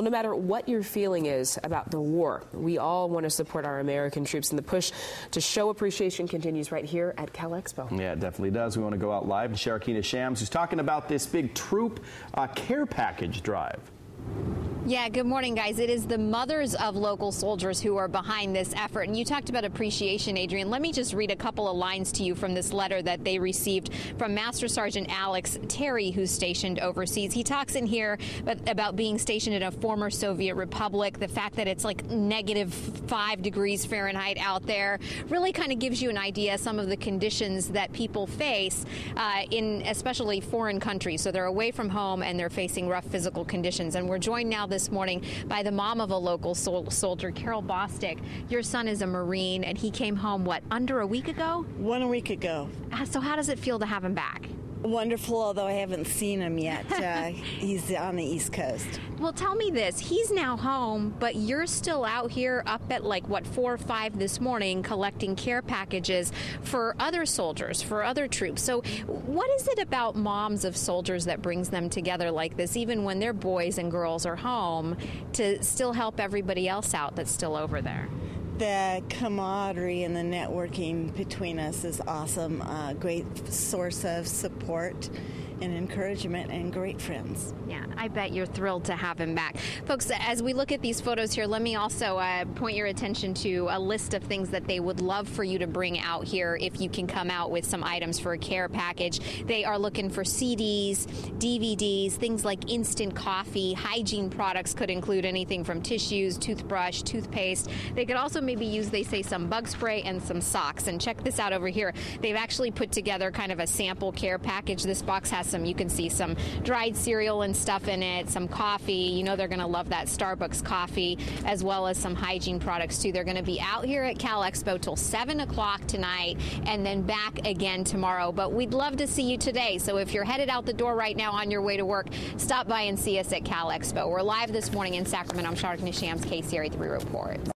Well, no matter what your feeling is about the war, we all want to support our American troops, and the push to show appreciation continues right here at Cal Expo. Yeah, it definitely does. We want to go out live to Sharokina Shams, who's talking about this big troop uh, care package drive. Yeah, good morning, guys. It is the mothers of local soldiers who are behind this effort. And you talked about appreciation, Adrian. Let me just read a couple of lines to you from this letter that they received from Master Sergeant Alex Terry, who's stationed overseas. He talks in here about being stationed in a former Soviet republic, the fact that it's like negative five degrees Fahrenheit out there really kind of gives you an idea of some of the conditions that people face uh, in especially foreign countries. So they're away from home and they're facing rough physical conditions. And we're joined now this morning by the mom of a local sol- soldier, Carol Bostick. Your son is a Marine, and he came home, what, under a week ago? One week ago. So, how does it feel to have him back? Wonderful, although I haven't seen him yet. Uh, he's on the East Coast. Well, tell me this. He's now home, but you're still out here up at like, what, four or five this morning collecting care packages for other soldiers, for other troops. So, what is it about moms of soldiers that brings them together like this, even when their boys and girls are home, to still help everybody else out that's still over there? The camaraderie and the networking between us is awesome. Uh, great source of support and encouragement and great friends. Yeah, I bet you're thrilled to have him back. Folks, as we look at these photos here, let me also uh, point your attention to a list of things that they would love for you to bring out here if you can come out with some items for a care package. They are looking for CDs, DVDs, things like instant coffee, hygiene products could include anything from tissues, toothbrush, toothpaste. They could also maybe use, they say, some bug spray and some socks. And check this out over here. They've actually put together kind of a sample care package. This box has some, you can see some dried cereal and stuff in it, some coffee. You know they're going to love that Starbucks coffee, as well as some hygiene products too. They're going to be out here at Cal Expo till 7 o'clock tonight and then back again tomorrow. But we'd love to see you today. So if you're headed out the door right now on your way to work, stop by and see us at Cal Expo. We're live this morning in Sacramento. I'm Sharokina Shams, KCRA 3 Report.